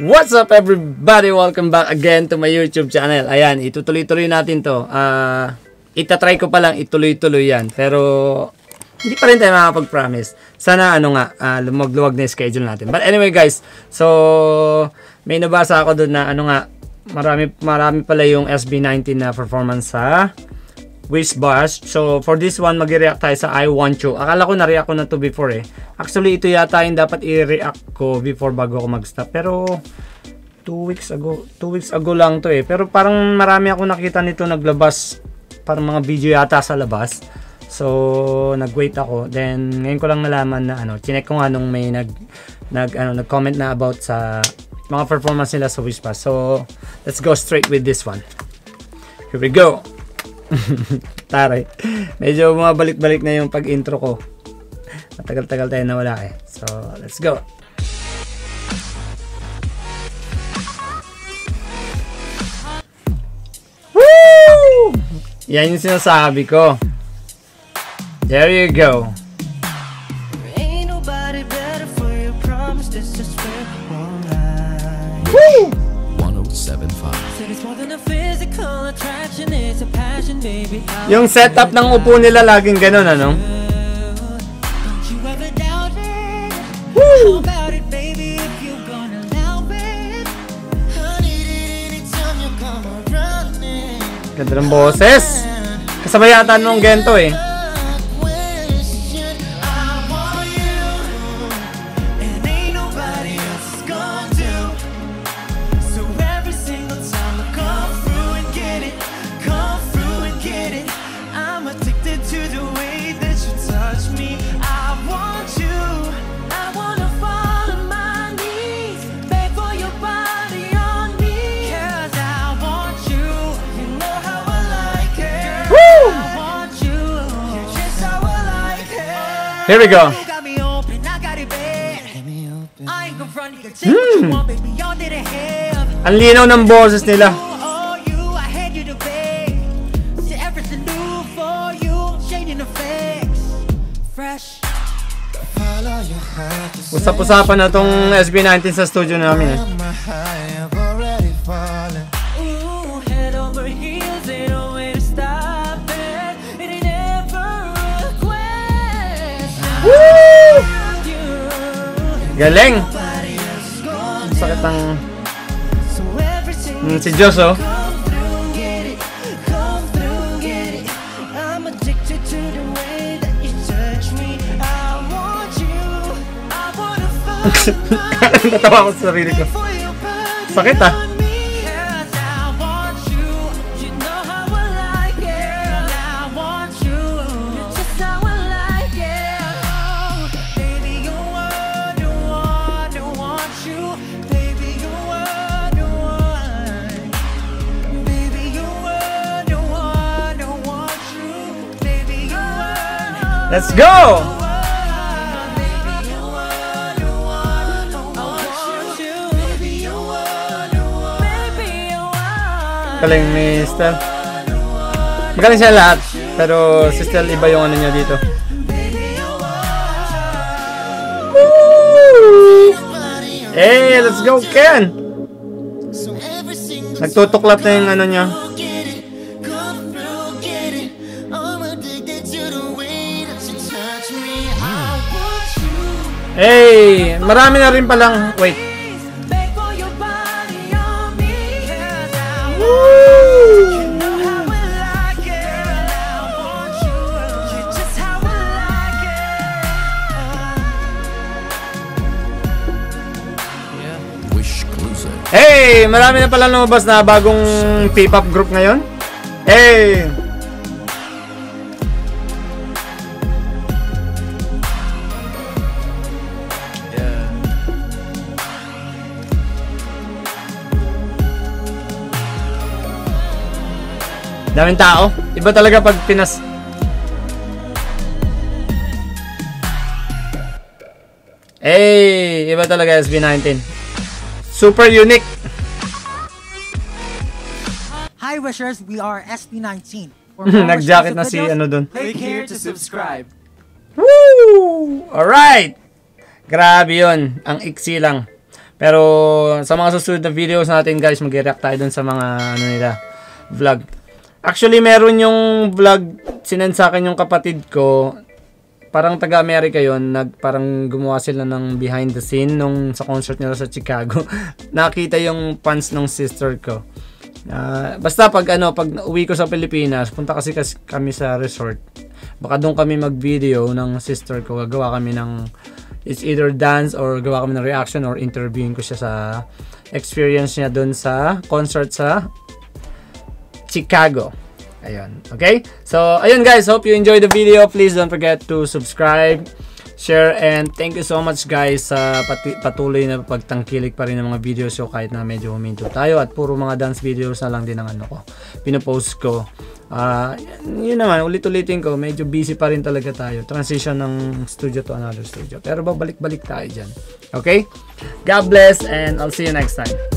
What's up everybody? Welcome back again to my YouTube channel. Ayan, itutuloy-tuloy natin to. Ah, itatry ko pa lang ituloy-tuloy yan. Pero hindi pa rin tayo makapag-promise. Sana ano nga, uh, lumag-luwag na schedule natin. But anyway guys, so may nabasa ako doon na ano nga, marami, marami pala yung SB19 na performance sa Wish Bash. So, for this one, mag-react tayo sa I Want You. Akala ko na-react ko na to before eh. Actually, ito yata yung dapat i-react ko before bago ako mag-stop. Pero, 2 weeks ago, 2 weeks ago lang to eh. Pero parang marami ako nakita nito naglabas, parang mga video yata sa labas. So, nag-wait ako. Then, ngayon ko lang nalaman na ano, chinek ko nga nung may nag, nag, ano, nag-comment na about sa mga performance nila sa Wish Bash. So, let's go straight with this one. Here we go! Taray. Medyo bumabalik-balik na yung pag-intro ko. Matagal-tagal tayo nawala eh. So, let's go. Woo! Yan yung sinasabi ko. There you go. Woo! 1075. Yung setup ng upo nila laging ganun, ano? Woo! Ganda ng boses. Kasabay yata nung gento eh. Here we go. Hmm. Ang linaw ng boses nila. Usap-usapan na tong SB19 sa studio namin eh. Galing! Sakit ng... Mm, si Diyos. Natawa ko sa sarili ko. Sakit ah. Let's go! Galing ni Stel. Magaling siya lahat. Pero si Stel iba yung ano niya dito. Hey, let's go Ken! Nagtutuklap na yung ano niya. Hey, marami na rin palang, wait. Hey, marami na pala lumabas na bagong P-pop group ngayon. Hey! Daming tao. Iba talaga pag Pinas. Hey, iba talaga SB19. Super unique. Hi wishers, we are SB19. Nag-jacket na si ano dun. Click here to subscribe. Woo! Alright! Grabe yun. Ang iksi lang. Pero sa mga susunod na videos natin guys, mag-react tayo dun sa mga ano nila, vlog. Actually, meron yung vlog, sinend sa akin yung kapatid ko, parang taga-America yon nag parang gumawa sila ng behind the scene nung sa concert nila sa Chicago. Nakita yung fans ng sister ko. Ah, basta pag ano, pag uwi ko sa Pilipinas, punta kasi, kasi kami sa resort. Baka doon kami mag-video ng sister ko. Gagawa kami ng it's either dance or gawa kami ng reaction or interviewing ko siya sa experience niya doon sa concert sa Chicago. Ayun. Okay? So, ayun guys. Hope you enjoyed the video. Please don't forget to subscribe, share, and thank you so much guys sa patuloy na pagtangkilik pa rin ng mga videos ko kahit na medyo huminto tayo at puro mga dance videos na lang din ang ano ko. Pinopost ko. Ah, yun naman, ulit-ulitin ko, medyo busy pa rin talaga tayo. Transition ng studio to another studio. Pero babalik-balik tayo dyan. Okay? God bless and I'll see you next time.